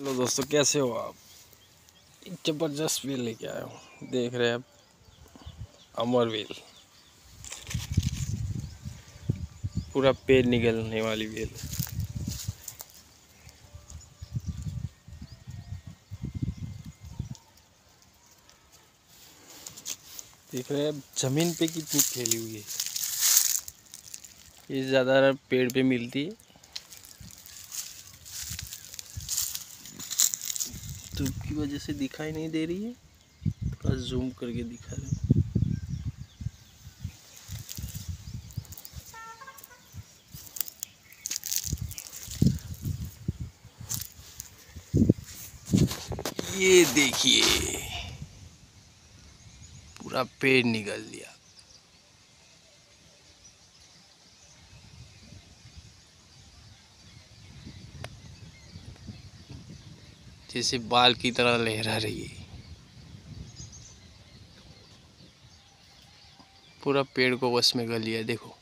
Hello दोस्तों, कैसे हो आप? ज़बरदस्त व्हील लेके आया हूँ। देख रहे हैं आप? अमर व्हील पूरा पेड़ निकलने वाली व्हील देख रहे हैं ज़मीन पे कितनी फैली हुई है। ये ज़्यादा पेड़ पे मिलती है धूप की वजह से दिखाई नहीं दे रही है। थोड़ा जूम करके दिखा रहे ये देखिए, पूरा पेड़ निकल लिया जैसे बाल की तरह लहरा रही है। पूरा पेड़ को बस में कर लिया, देखो।